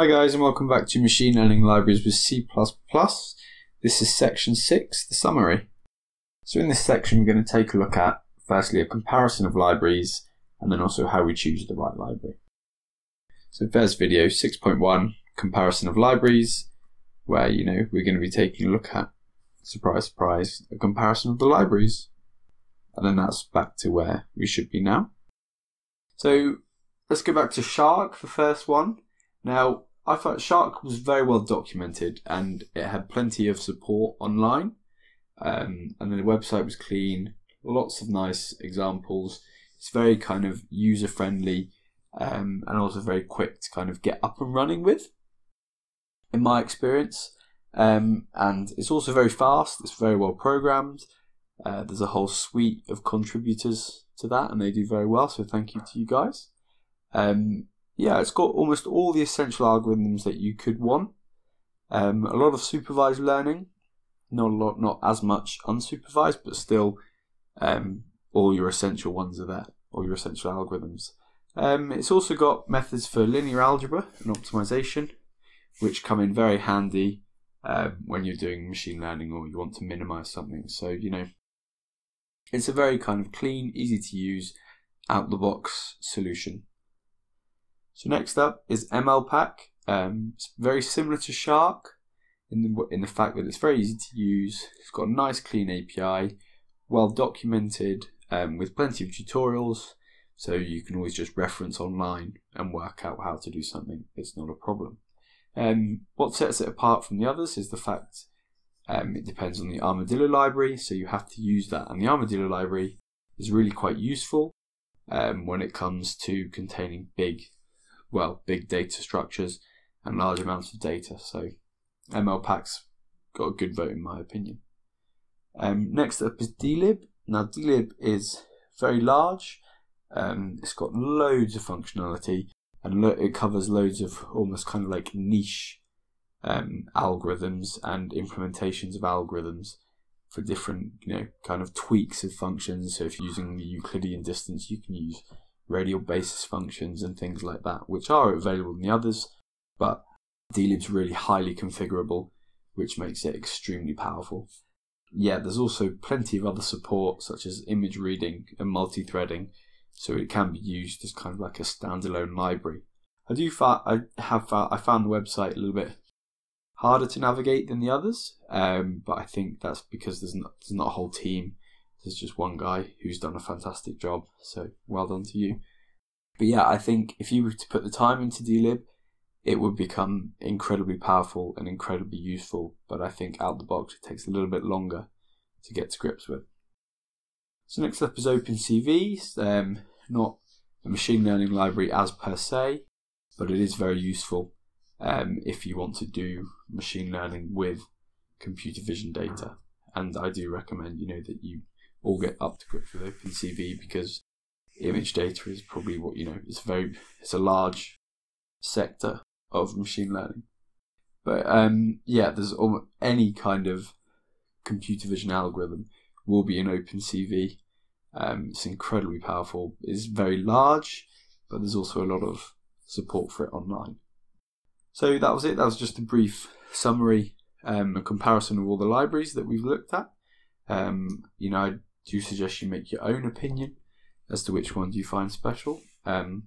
Hi guys and welcome back to Machine Learning Libraries with C++. This is section 6, the summary. So in this section we're going to take a look at firstly a comparison of libraries and then also how we choose the right library. So first video 6.1 comparison of libraries where you know we're going to be taking a look at surprise surprise a comparison of the libraries and then that's back to where we should be now. So let's go back to Shark, the first one. Now, I thought Shark was very well documented and it had plenty of support online. Um, and the website was clean, lots of nice examples. It's very kind of user friendly um, and also very quick to kind of get up and running with, in my experience. Um, and it's also very fast, it's very well programmed. Uh, there's a whole suite of contributors to that, and they do very well. So thank you to you guys. Um, yeah, it's got almost all the essential algorithms that you could want. Um, a lot of supervised learning, not a lot, not as much unsupervised, but still, um, all your essential ones are there, all your essential algorithms. Um, it's also got methods for linear algebra and optimization, which come in very handy um, when you're doing machine learning or you want to minimize something. So, you know, it's a very kind of clean, easy to use, out the box solution. So next up is MLPack. Um, it's very similar to Shark in the, in the fact that it's very easy to use. It's got a nice clean API, well documented, um, with plenty of tutorials. So you can always just reference online and work out how to do something. It's not a problem. Um, what sets it apart from the others is the fact um, it depends on the Armadillo library, so you have to use that. And the Armadillo library is really quite useful um, when it comes to containing big, well, big data structures and large amounts of data. So MLPack's got a good vote in my opinion. Um, next up is dlib. Now dlib is very large. Um, it's got loads of functionality and lo it covers loads of almost kind of like niche um, algorithms and implementations of algorithms for different, you know, kind of tweaks of functions. So if you're using the Euclidean distance, you can use radial basis functions and things like that, which are available in the others, but dlib's really highly configurable, which makes it extremely powerful. Yeah, there's also plenty of other support, such as image reading and multi-threading, so it can be used as kind of like a standalone library. I do I have I found the website a little bit harder to navigate than the others. Um, but I think that's because there's not, there's not a whole team. There's just one guy who's done a fantastic job. So well done to you. But yeah, I think if you were to put the time into dlib, it would become incredibly powerful and incredibly useful. But I think out the box, it takes a little bit longer to get to grips with. So next up is OpenCV. Um, not a machine learning library as per se, but it is very useful um, if you want to do machine learning with computer vision data. And I do recommend, you know, that you all get up to grips with OpenCV because image data is probably what, you know, it's very, it's a large sector of machine learning. But um, yeah, there's almost any kind of computer vision algorithm will be in OpenCV. Um, it's incredibly powerful. It's very large, but there's also a lot of support for it online. So that was it. That was just a brief summary, um, a comparison of all the libraries that we've looked at. Um, you know, do suggest you make your own opinion as to which one you find special. Um,